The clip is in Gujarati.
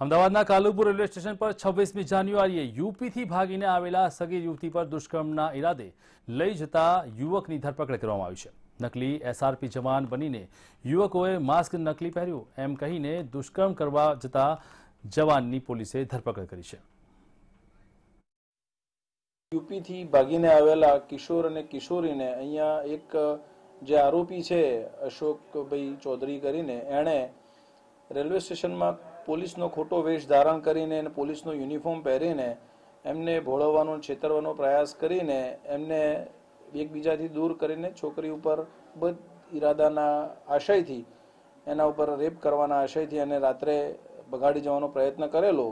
અમદાવાદના કાલુપુર રેલવે સ્ટેશન પર છવ્વીસમી જાન્યુઆરીએ યુપીથી ભાગીને આવેલા સગીર યુવતી પર દુષ્કર્મના ઇરાદે લઈ જતા યુવકની ધરપકડ કરવામાં આવી છે. નકલી એસઆરપી જવાન બનીને યુવકોએ માસ્ક નકલી પહેર્યું, એમ કહીને દુષ્કર્મ કરવા જતા જવાનની પોલીસે ધરપકડ કરી છે. યુપીથી ભાગીને આવેલા કિશોર અને કિશોરીને અહીંયા એક જે આરોપી છે, અશોકભાઈ ચૌધરી કરીને એણે રેલવે સ્ટેશનમાં પોલીસનો ખોટો વેશ ધારણ કરીને અને પોલીસનો યુનિફોર્મ પહેરીને એમને ભોળવવાનો છેતરવાનો પ્રયાસ કરીને એમને એકબીજાથી દૂર કરીને છોકરી ઉપર બધ ઈરાદાના આશયથી, એના ઉપર રેપ કરવાના આશયથી અને રાત્રે બગાડી જવાનો પ્રયત્ન કરેલો.